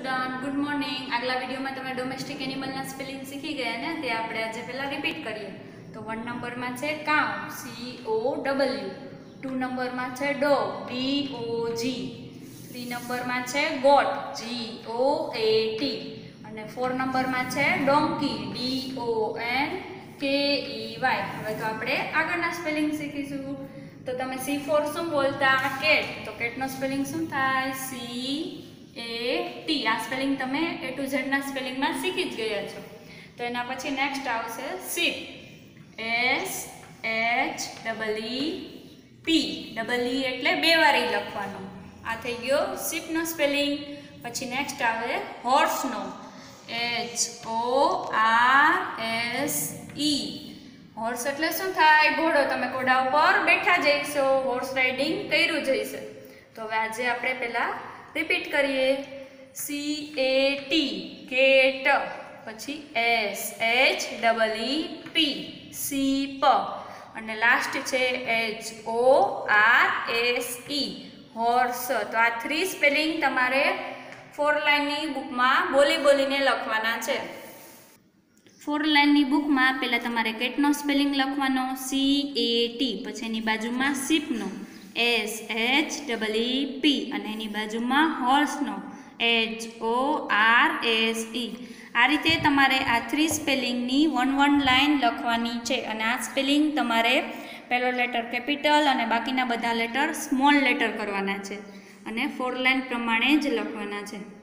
Student good morning આગલા વિડીયોમાં તમે ડોમેસ્ટિક એનિમલના સ્પેલિંગ શીખી ગયા ને, તે આપણે આજે પહેલાં રિપીટ કરીએ. તો વન નંબરમાં છે cow C O W two નંબરમાં છે dog D O G three નંબરમાં છે goat G O A T અને ફોર નંબરમાં છે ડોંકી ડી ઓ એન કે ઈ વાય હવે તો આપણે આગળના સ્પેલિંગ શીખીશું. તો તમે સી ફોર શું બોલતા? કેટ તો કેટનો સ્પેલિંગ શું થાય? સી એ ટી આ સ્પેલિંગ તમે એ ટુ ઝેડના સ્પેલિંગમાં શીખી જ ગયા છો. તો એના પછી નેક્સ્ટ આવશે sheep S H double E P double E એટલે બે વાર ઈ લખવાનો. આ થઈ ગયો સીપનો સ્પેલિંગ પછી નેક્સ્ટ આવે હોર્સનો H O R S E horse એટલે શું થાય? ઘોડો. તમે ઘોડા ઉપર બેઠા જઈશો. હોર્સ રાઇડિંગ કર્યું જઈશે. તો હવે આજે આપણે પહેલાં રિપીટ કરીએ. સી એ ટી કેટ પછી S H double E P C પ અને લાસ્ટ છે H O R S E horse તો આ થ્રી સ્પેલિંગ તમારે ફોર લાઇનની બુકમાં બોલી બોલીને લખવાના છે. ફોર લાઇનની બુકમાં પહેલાં તમારે કેટનો સ્પેલિંગ લખવાનો? સી એ ટી પછી એની બાજુમાં સીપનો S H double E P અને એની બાજુમાં હોર્સનો H O R S E આ રીતે તમારે આ થ્રી સ્પેલિંગની વન વન લાઇન લખવાની છે અને આ સ્પેલિંગ તમારે પહેલો લેટર કેપિટલ અને બાકીના બધા લેટર સ્મોલ લેટર કરવાના છે અને ફોર લાઇન પ્રમાણે જ લખવાના છે.